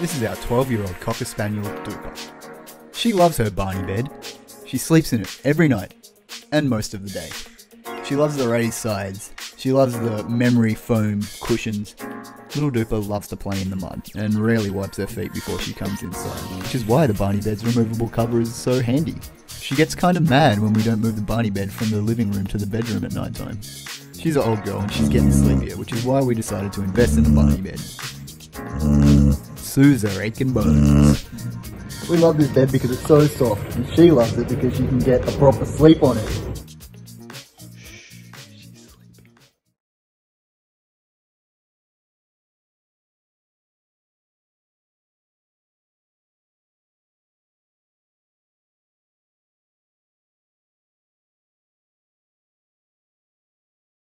This is our 12 year old Cocker Spaniel, Duper. She loves her Barney bed. She sleeps in it every night, and most of the day. She loves the raised sides. She loves the memory foam cushions. Little Duper loves to play in the mud and rarely wipes her feet before she comes inside, which is why the Barney bed's removable cover is so handy. She gets kind of mad when we don't move the Barney bed from the living room to the bedroom at night time. She's an old girl and she's getting sleepier, which is why we decided to invest in a Barney bed. Her aching bones. We love this bed because it's so soft, and she loves it because she can get a proper sleep on it.